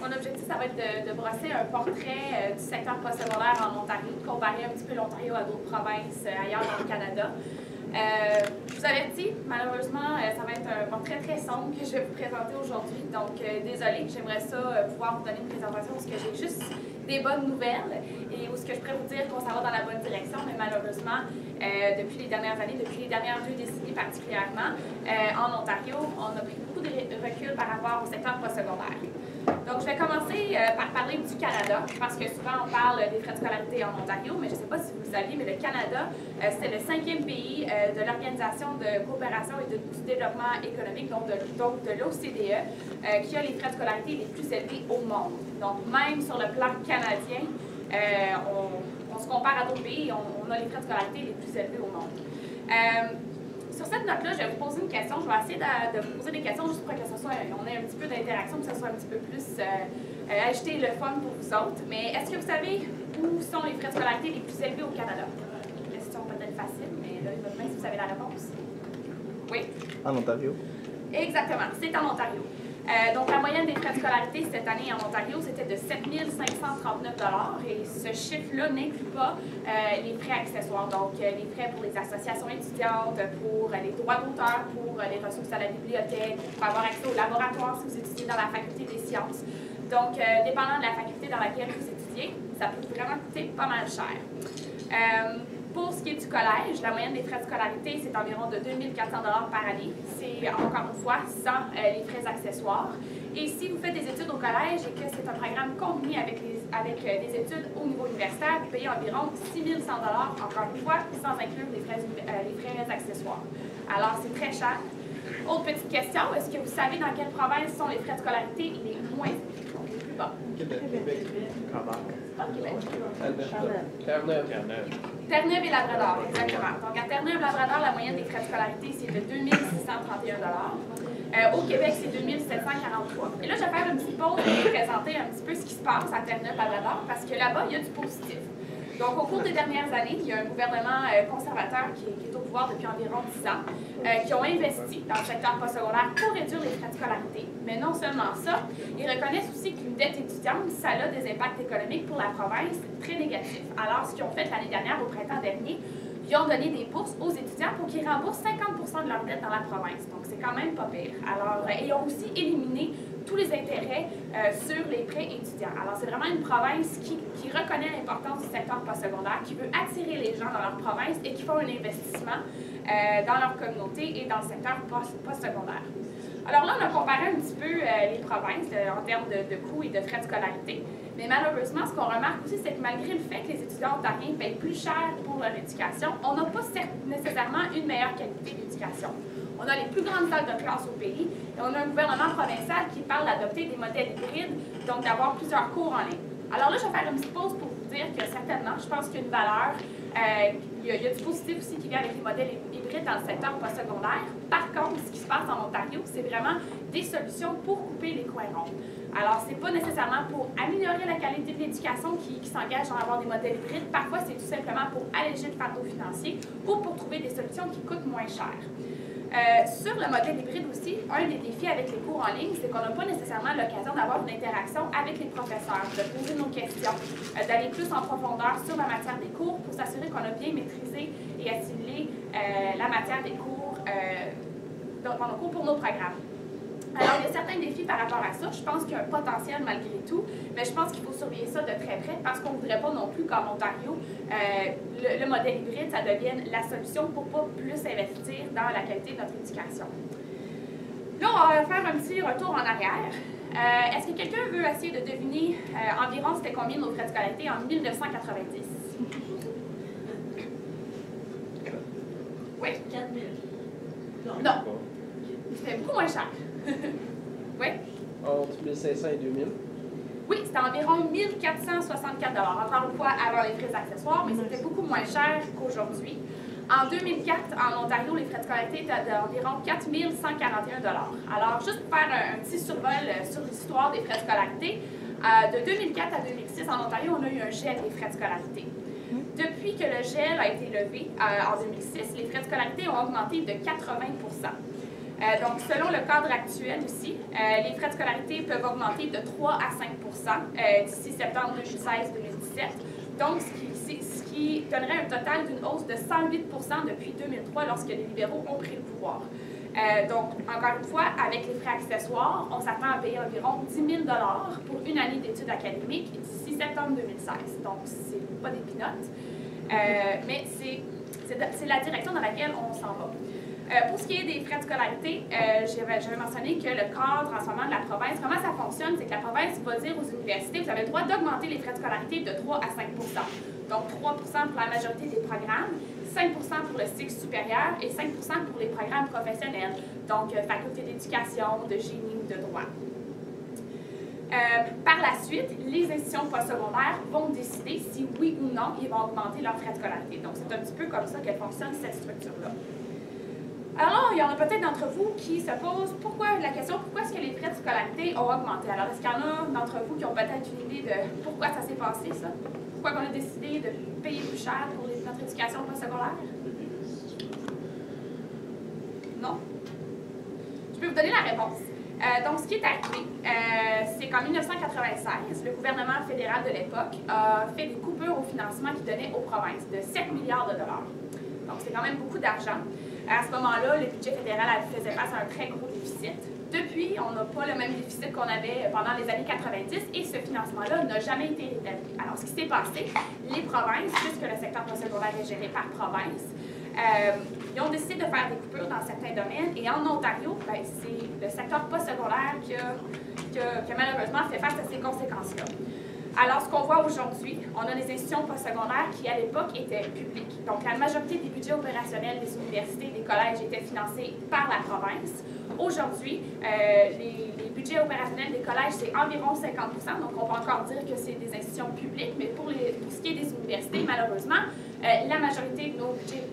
mon objectif, ça va être de, brosser un portrait euh, du secteur postsecondaire en Ontario, de comparer un petit peu l'Ontario à d'autres provinces euh, ailleurs dans le Canada. Euh, je vous avertis, malheureusement, ça va être un portrait très sombre que je vais vous présenter aujourd'hui. Donc, désolé, j'aimerais ça pouvoir vous donner une présentation parce que j'ai juste des bonnes nouvelles et où ce que je pourrais vous dire qu'on s'en va dans la bonne direction, mais malheureusement, depuis les dernières années, depuis les dernières deux décennies particulièrement, en Ontario, on a pris beaucoup de recul par rapport au secteur postsecondaire. Donc, je vais commencer euh, par parler du Canada, parce que souvent on parle des frais de scolarité en Ontario, mais je ne sais pas si vous le saviez, mais le Canada, euh, c'est le cinquième pays euh, de l'Organisation de coopération et de, du développement économique, donc de, de l'OCDE, qui a les frais de scolarité les plus élevés au monde. Donc, même sur le plan canadien, on, se compare à d'autres pays, on, on, a les frais de scolarité les plus élevés au monde sur cette note-là, je vais vous poser une question. Je vais essayer de, vous poser des questions juste pour que ce soit, on ait un petit peu d'interaction, que ce soit un petit peu plus euh, euh, ajouter le fun pour vous autres. Mais est-ce que vous savez où sont les frais de scolarité les plus élevés au Canada? Question peut-être facile, mais là, votre main si vous avez la réponse. Oui? En Ontario. Exactement, c'est en Ontario. Euh, donc, la moyenne des frais de scolarité cette année en Ontario, c'était de 7 539 et ce chiffre-là n'inclut pas euh, les frais accessoires, donc euh, les frais pour les associations étudiantes, pour les droits d'auteur, pour les ressources à la bibliothèque, pour avoir accès au laboratoire si vous étudiez dans la faculté des sciences. Donc, dépendant de la faculté dans laquelle vous étudiez, ça peut vraiment coûter pas mal cher. Pour ce qui est du collège, la moyenne des frais de scolarité, c'est environ de 2400 par année. C'est encore une fois sans euh, les frais accessoires. Et si vous faites des études au collège et que c'est un programme combiné avec, les, avec euh, des études au niveau universitaire, vous payez environ 6100 encore une fois, sans inclure les frais, euh, les frais accessoires. Alors, c'est très cher. Autre petite question, est-ce que vous savez dans quelle province sont les frais de scolarité les moins les plus bas? Québec. Québec. Terre-Neuve. Et Labrador, exactement. Donc, à Terre-Neuve-Labrador, la moyenne des frais de scolarité, c'est de 2631 euh, Au Québec, c'est 2743 Et là, je vais faire une petite pause pour vous présenter un petit peu ce qui se passe à Terre-Neuve-Labrador, parce que là-bas, il y a du positif. Donc, au cours des dernières années, il y a un gouvernement euh, conservateur qui, est au pouvoir depuis environ 10 ans, euh, qui ont investi dans le secteur postsecondaire pour réduire les frais de scolarité. Mais non seulement ça, ils reconnaissent aussi qu'une dette étudiante, ça a des impacts économiques pour la province très négatifs. Alors, ce qu'ils ont fait l'année dernière, au printemps dernier, ils ont donné des bourses aux étudiants pour qu'ils remboursent 50% de leur dette dans la province. Donc, c'est quand même pas pire. Alors, euh, ils ont aussi éliminé tous les intérêts euh, sur les prêts étudiants. Alors, c'est vraiment une province qui, reconnaît l'importance du secteur postsecondaire, qui veut attirer les gens dans leur province et qui font un investissement euh, dans leur communauté et dans le secteur postsecondaire. Alors là, on a comparé un petit peu euh, les provinces en termes de, de, coûts et de frais de scolarité. Mais malheureusement, ce qu'on remarque aussi, c'est que malgré le fait que les étudiants ontariens payent plus cher pour leur éducation, on n'a pas nécessairement une meilleure qualité d'éducation. On a les plus grandes salles de classe au pays on a un gouvernement provincial qui parle d'adopter des modèles hybrides, donc d'avoir plusieurs cours en ligne. Alors là, je vais faire une petite pause pour vous dire que certainement, je pense qu'il y a une valeur, euh, il, y a, du positif aussi qui vient avec les modèles hybrides dans le secteur postsecondaire. Par contre, ce qui se passe en Ontario, c'est vraiment des solutions pour couper les coins ronds. Alors, ce n'est pas nécessairement pour améliorer la qualité de l'éducation qui, qui s'engage dans avoir des modèles hybrides. Parfois, c'est tout simplement pour alléger le fardeau financier ou pour trouver des solutions qui coûtent moins cher. Euh, sur le modèle hybride aussi, un des défis avec les cours en ligne, c'est qu'on n'a pas nécessairement l'occasion d'avoir une interaction avec les professeurs, de poser nos questions, euh, d'aller plus en profondeur sur la matière des cours pour s'assurer qu'on a bien maîtrisé et assimilé euh, la matière des cours dans nos cours pour nos programmes. Alors, il y a certains défis par rapport à ça. Je pense qu'il y a un potentiel malgré tout, mais je pense qu'il faut surveiller ça de très près parce qu'on ne voudrait pas non plus qu'en Ontario, euh, le, modèle hybride, ça devienne la solution pour ne pas plus investir dans la qualité de notre éducation. Là, on va faire un petit retour en arrière. Euh, est-ce que quelqu'un veut essayer de deviner euh, environ c'était combien nos frais de scolarité en 1990? Oui? 4 000. Non. C'était beaucoup moins cher. Oui? Entre 1500 et 2000. Oui, c'était environ 1464 Encore une fois, avant les frais accessoires, mais c'était beaucoup moins cher qu'aujourd'hui. En 2004, en Ontario, les frais de scolarité étaient d'environ 4141 Alors, juste pour faire un, petit survol euh, sur l'histoire des frais de scolarité, euh, de 2004 à 2006, en Ontario, on a eu un gel des frais de scolarité. Depuis que le gel a été levé euh, en 2006, les frais de scolarité ont augmenté de 80 Euh, donc, selon le cadre actuel aussi, euh, les frais de scolarité peuvent augmenter de 3 à 5% euh, d'ici septembre 2016-2017. Donc, ce qui, donnerait un total d'une hausse de 108 depuis 2003 lorsque les libéraux ont pris le pouvoir. Donc, encore une fois, avec les frais accessoires, on s'attend à payer environ 10 000 pour une année d'études académiques d'ici septembre 2016. Donc, c'est pas des pinottes, mais c'est la direction dans laquelle on s'en va. Euh, pour ce qui est des frais de scolarité, euh, j'avais mentionné que le cadre en ce moment de la province, comment ça fonctionne, c'est que la province va dire aux universités, vous avez le droit d'augmenter les frais de scolarité de 3 à 5% Donc 3% pour la majorité des programmes, 5% pour le cycle supérieur et 5% pour les programmes professionnels, donc euh, faculté d'éducation, de génie ou de droit. par la suite, les institutions postsecondaires vont décider si oui ou non ils vont augmenter leurs frais de scolarité. Donc, c'est un petit peu comme ça qu'elle fonctionne, cette structure-là. Alors, il y en a peut-être d'entre vous qui se posent pourquoi, la question pourquoi est-ce que les frais de scolarité ont augmenté? Alors, est-ce qu'il y en a d'entre vous qui ont peut-être une idée de pourquoi ça s'est passé, ça? Pourquoi on a décidé de payer plus cher pour notre éducation postsecondaire? Non? Je peux vous donner la réponse. Euh, donc, ce qui est arrivé, euh, c'est qu'en 1996, le gouvernement fédéral de l'époque a fait des coupures au financement qu'il donnait aux provinces de 7 milliards de dollars. Donc, c'est quand même beaucoup d'argent. À ce moment-là, le budget fédéral faisait face à un très gros déficit. Depuis, on n'a pas le même déficit qu'on avait pendant les années 90 et ce financement-là n'a jamais été rétabli. Alors, ce qui s'est passé, les provinces, puisque le secteur postsecondaire est géré par province, euh, ont décidé de faire des coupures dans certains domaines et en Ontario, ben, c'est le secteur postsecondaire qui qui a malheureusement fait face à ces conséquences-là. Alors, ce qu'on voit aujourd'hui, on a des institutions postsecondaires qui, à l'époque, étaient publiques. Donc, la majorité des budgets opérationnels des universités, des collèges étaient financés par la province. Aujourd'hui, euh, les, budgets opérationnels des collèges, c'est environ 50% Donc, on peut encore dire que c'est des institutions publiques, mais pour, les, pour, ce qui est des universités, malheureusement, la majorité de nos budgets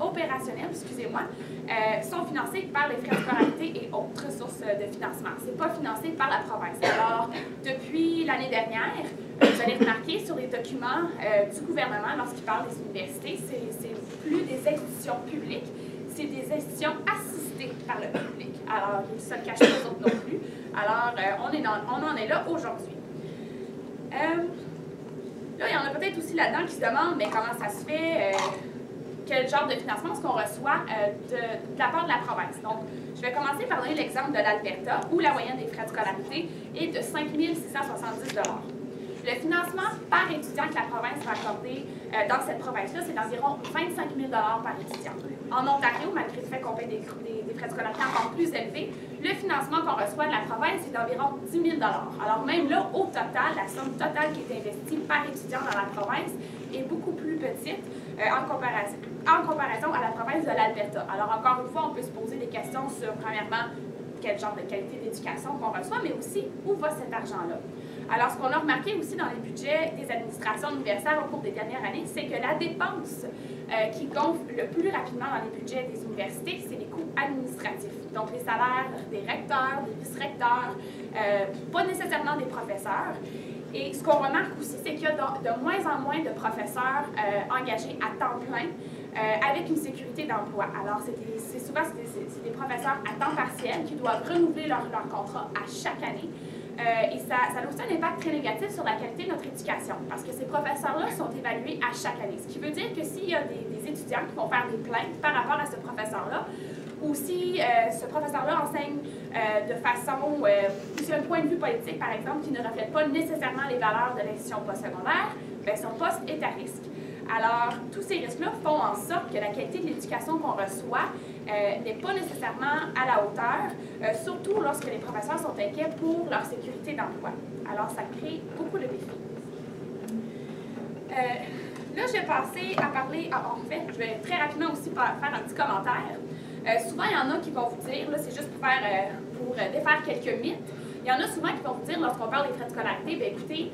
opérationnels, excusez-moi, euh, sont financés par les frais de scolarité et autres sources de financement. Ce n'est pas financé par la province. Alors, depuis l'année dernière, vous allez remarquer sur les documents euh, du gouvernement, lorsqu'il parle des universités, c'est plus des institutions publiques, c'est des institutions assistées par le public. Alors, ils ne se cachent pas autres non plus. Alors, on en est là aujourd'hui. Là, il y en a peut-être aussi là-dedans qui se demandent, mais comment ça se fait? quel genre de financement est-ce qu'on reçoit euh, de, la part de la province? Donc, je vais commencer par donner l'exemple de l'Alberta, où la moyenne des frais de scolarité est de 5 670 Le financement par étudiant que la province va accorder euh, dans cette province-là, c'est d'environ 25 000 par étudiant. En Ontario, malgré le fait qu'on paie des, frais de scolarité encore plus élevés, le financement qu'on reçoit de la province est d'environ 10 000 Alors même là, au total, la somme totale qui est investie par étudiant dans la province est beaucoup plus petite euh, en, en comparaison à la province de l'Alberta. Alors encore une fois, on peut se poser des questions sur, premièrement, quel genre de qualité d'éducation qu'on reçoit, mais aussi où va cet argent-là? Alors, ce qu'on a remarqué aussi dans les budgets des administrations universitaires au cours des dernières années, c'est que la dépense euh, qui gonfle le plus rapidement dans les budgets des universités, c'est les coûts administratifs. Donc, les salaires des recteurs, des vice-recteurs, euh, pas nécessairement des professeurs. Et ce qu'on remarque aussi, c'est qu'il y a de, moins en moins de professeurs euh, engagés à temps plein avec une sécurité d'emploi. Alors, c'est souvent des, des, professeurs à temps partiel qui doivent renouveler leur, leur contrat à chaque année. Euh, et ça, a aussi un impact très négatif sur la qualité de notre éducation, parce que ces professeurs-là sont évalués à chaque année. Ce qui veut dire que s'il y a des, étudiants qui vont faire des plaintes par rapport à ce professeur-là, ou si euh, ce professeur-là enseigne euh, de façon, ou si un point de vue politique, par exemple, qui ne reflète pas nécessairement les valeurs de l'institution postsecondaire, bien, son poste est à risque. Alors, tous ces risques-là font en sorte que la qualité de l'éducation qu'on reçoit euh, n'est pas nécessairement à la hauteur, euh, surtout lorsque les professeurs sont inquiets pour leur sécurité d'emploi. Alors, ça crée beaucoup de défis. Euh, là, je vais passer à parler, ah, en fait, je vais très rapidement aussi faire un petit commentaire. souvent, il y en a qui vont vous dire, là, c'est juste pour, faire, pour défaire quelques mythes, il y en a souvent qui vont vous dire, lorsqu'on parle des frais de scolarité, bien écoutez,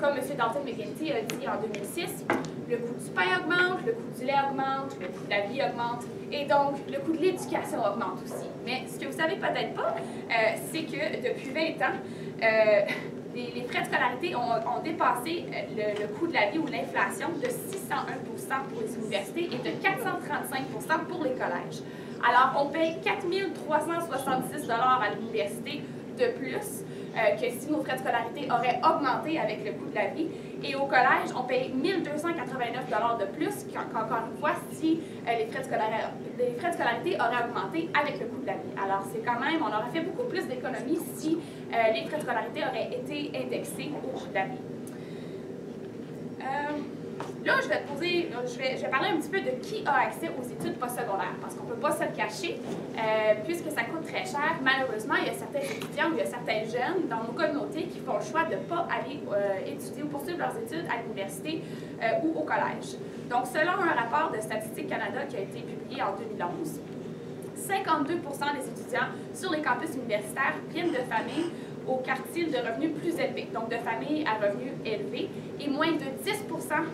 comme M. Dalton McGuinty a dit en 2006, le coût du pain augmente, le coût du lait augmente, le coût de la vie augmente, et donc le coût de l'éducation augmente aussi. Mais ce que vous savez peut-être pas, euh, c'est que depuis 20 ans, euh, les, frais de scolarité ont, dépassé euh, le, coût de la vie ou l'inflation de 601% pour les universités et de 435% pour les collèges. Alors, on paye 4 366 à l'université de plus euh, que si nos frais de scolarité auraient augmenté avec le coût de la vie. Et au collège, on paye 1289 de plus qu'encore une fois si euh, les, frais de scolarité, les frais de scolarité auraient augmenté avec le coût de la vie. Alors, c'est quand même, on aurait fait beaucoup plus d'économies si euh, les frais de scolarité auraient été indexés au coût de la vie. Là, je vais te poser, je vais, je vais, parler un petit peu de qui a accès aux études postsecondaires, parce qu'on ne peut pas se le cacher, euh, puisque ça coûte très cher. Malheureusement, il y a certains étudiants ou il y a certains jeunes dans nos communautés qui font le choix de ne pas aller euh, étudier ou poursuivre leurs études à l'université euh, ou au collège. Donc, selon un rapport de Statistique Canada qui a été publié en 2011, 52% des étudiants sur les campus universitaires viennent de familles au quartile de revenus plus élevés, donc de familles à revenus élevés, et moins de 10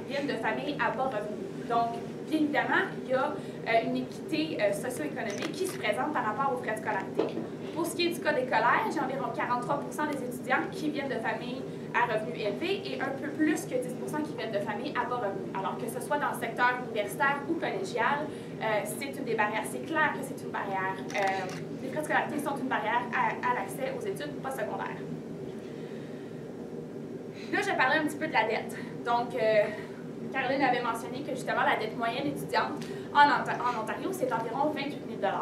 viennent de familles à bas revenus. Donc, bien évidemment, il y a euh, une équité euh, socio-économique qui se présente par rapport aux frais de scolarité. Pour ce qui est du cas des collèges, environ 43% des étudiants qui viennent de familles à revenus élevés et un peu plus que 10 qui viennent de familles à bas revenus. Alors que ce soit dans le secteur universitaire ou collégial, euh, c'est une des barrières. C'est clair que c'est une barrière. les frais scolarité sont une barrière à, l'accès aux études postsecondaires. Là, je parler un petit peu de la dette. Donc, Caroline avait mentionné que justement la dette moyenne étudiante en Ontario, c'est environ 28 000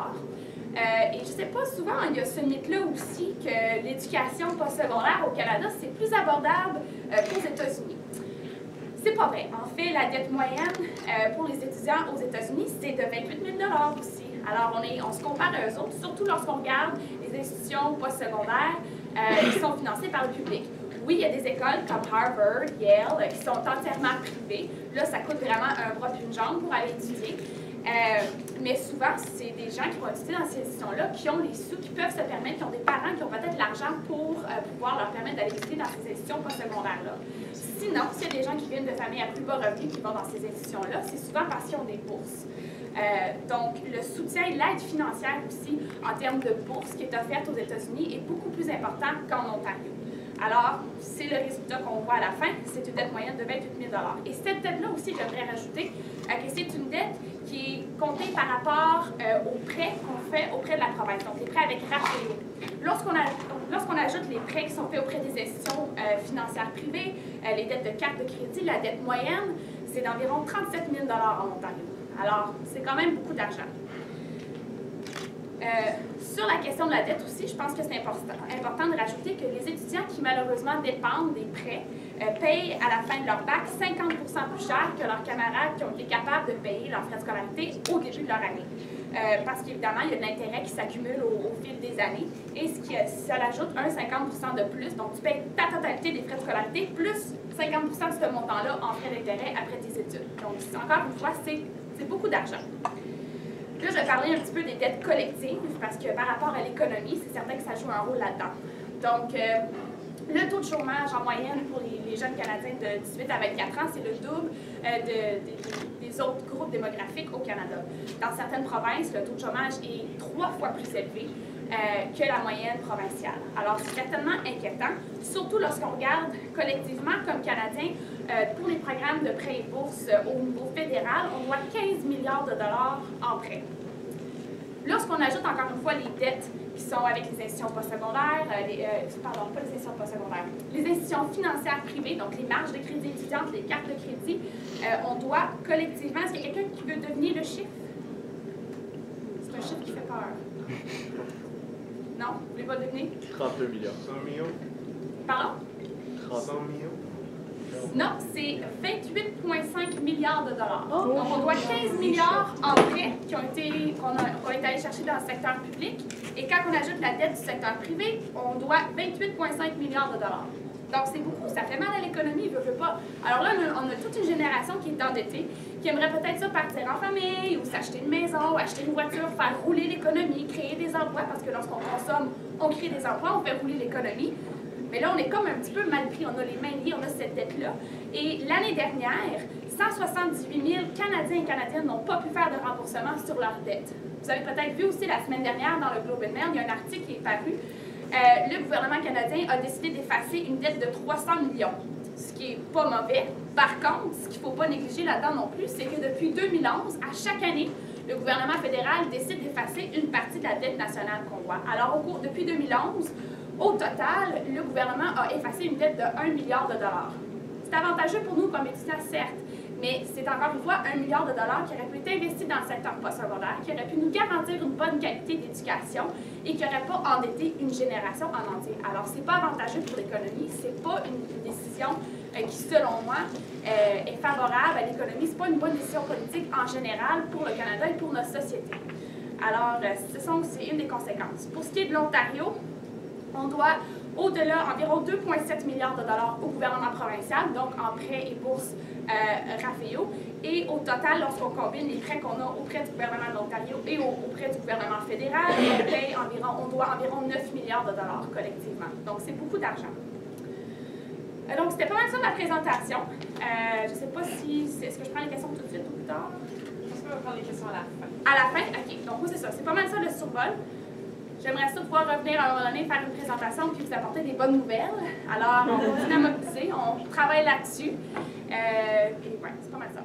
euh, et je sais pas, souvent, il y a ce mythe-là aussi que l'éducation postsecondaire au Canada, c'est plus abordable euh, qu'aux États-Unis. C'est pas vrai. En fait, la dette moyenne euh, pour les étudiants aux États-Unis, c'est de 28 000 aussi. Alors, on, est, on se compare à eux autres, surtout lorsqu'on regarde les institutions postsecondaires qui sont financées par le public. Oui, il y a des écoles comme Harvard, Yale, qui sont entièrement privées. Là, ça coûte vraiment un bras et une jambe pour aller étudier. Euh, mais souvent, c'est des gens qui vont étudier dans ces institutions-là qui ont les sous, qui peuvent se permettre, qui ont des parents qui ont peut-être l'argent pour euh, pouvoir leur permettre d'aller étudier dans ces institutions postsecondaires-là. Sinon, s'il y a des gens qui viennent de familles à plus bas revenus qui vont dans ces institutions-là, c'est souvent parce qu'ils ont des bourses. Euh, donc, le soutien l'aide financière aussi, en termes de bourse qui est offerte aux États-Unis, est beaucoup plus important qu'en Ontario. Alors, c'est le résultat qu'on voit à la fin, c'est une dette moyenne de 28 000 Et cette dette-là aussi, j'aimerais rajouter que c'est une dette qui est comptée par rapport euh, aux prêts qu'on fait auprès de la province, donc les prêts avec raffiné. Lorsqu'on ajoute les prêts qui sont faits auprès des institutions euh, financières privées, les dettes de carte de crédit, la dette moyenne, c'est d'environ 37 000 en Ontario. Alors, c'est quand même beaucoup d'argent. Euh, sur la question de la dette aussi, je pense que c'est important, de rajouter que les étudiants qui malheureusement dépendent des prêts euh, payent à la fin de leur bac 50% plus cher que leurs camarades qui ont été capables de payer leurs frais de scolarité au début de leur année. Euh, parce qu'évidemment, il y a de l'intérêt qui s'accumule au, fil des années. Et ce qui, ça ajoute un 50% de plus. Donc, tu payes ta totalité des frais de scolarité plus 50% de ce montant-là en frais d'intérêt après tes études. Donc, encore une fois, c'est beaucoup d'argent. Là, je vais parler un petit peu des dettes collectives, parce que par rapport à l'économie, c'est certain que ça joue un rôle là-dedans. Donc, euh, le taux de chômage en moyenne pour les, jeunes Canadiens de 18 à 24 ans, c'est le double euh, des autres groupes démographiques au Canada. Dans certaines provinces, le taux de chômage est trois fois plus élevé euh, que la moyenne provinciale. Alors, c'est certainement inquiétant, surtout lorsqu'on regarde collectivement comme Canadiens pour les programmes de prêts et bourses euh, au niveau fédéral, on voit 15 milliards de dollars en prêts. Lorsqu'on ajoute encore une fois les dettes qui sont avec les institutions postsecondaires, euh, les, pardon, pas les institutions postsecondaires, les institutions financières privées, donc les marges de crédit étudiantes, les cartes de crédit, on doit collectivement, est-ce qu'il y a quelqu'un qui veut devenir le chiffre? C'est un chiffre qui fait peur. Non? Vous voulez pas deviner? 32 milliards. 100 millions? Pardon? 100 millions? Non, c'est 28,5 milliards de dollars. Donc, on doit 15 milliards en prêts qui ont été, qu'on a, été allés chercher dans le secteur public. Et quand on ajoute la dette du secteur privé, on doit 28,5 milliards de dollars. Donc, c'est beaucoup. Ça fait mal à l'économie, veut, veut pas. Alors là, on a, toute une génération qui est endettée, qui aimerait peut-être ça partir en famille, ou s'acheter une maison, acheter une voiture, faire rouler l'économie, créer des emplois, parce que lorsqu'on consomme, on crée des emplois, on fait rouler l'économie. Mais là, on est comme un petit peu mal pris. On a les mains liées, on a cette dette-là. Et l'année dernière, 178 000 Canadiens et Canadiennes n'ont pas pu faire de remboursement sur leur dette. Vous avez peut-être vu aussi la semaine dernière dans le Globe and Mail, il y a un article qui est paru. Euh, le gouvernement canadien a décidé d'effacer une dette de 300 millions, ce qui n'est pas mauvais. Par contre, ce qu'il ne faut pas négliger là-dedans non plus, c'est que depuis 2011, à chaque année, le gouvernement fédéral décide d'effacer une partie de la dette nationale qu'on voit. Alors, au cours, depuis 2011, au total, le gouvernement a effacé une dette de 1 milliard de dollars. C'est avantageux pour nous comme étudiants, certes, mais c'est encore une fois un milliard de dollars qui aurait pu être investi dans le secteur postsecondaire, qui aurait pu nous garantir une bonne qualité d'éducation et qui n'aurait pas endetté une génération en entier. Alors, ce n'est pas avantageux pour l'économie, ce n'est pas une décision euh, qui, selon moi, euh, est favorable à l'économie. Ce n'est pas une bonne décision politique en général pour le Canada et pour notre société. Alors, euh, ce sont, c'est une des conséquences. Pour ce qui est de l'Ontario, on doit au-delà environ 2,7 milliards de dollars au gouvernement provincial, donc en prêts et bourses euh, Et au total, lorsqu'on combine les prêts qu'on a auprès du gouvernement de l'Ontario et auprès du gouvernement fédéral, on, paye environ, on doit environ 9 milliards de dollars collectivement. Donc, c'est beaucoup d'argent. Euh, donc, c'était pas mal ça ma présentation. Euh, je ne sais pas si. Est-ce que je prends les questions tout de suite ou plus tard? Je pense qu'on va prendre les questions à la fin. À la fin? OK. Donc, c'est ça. C'est pas mal ça le survol. J'aimerais ça pouvoir revenir à un moment donné, faire une présentation puis vous apporter des bonnes nouvelles. Alors, on continue à on travaille là-dessus. Euh, voilà, c'est pas mal ça.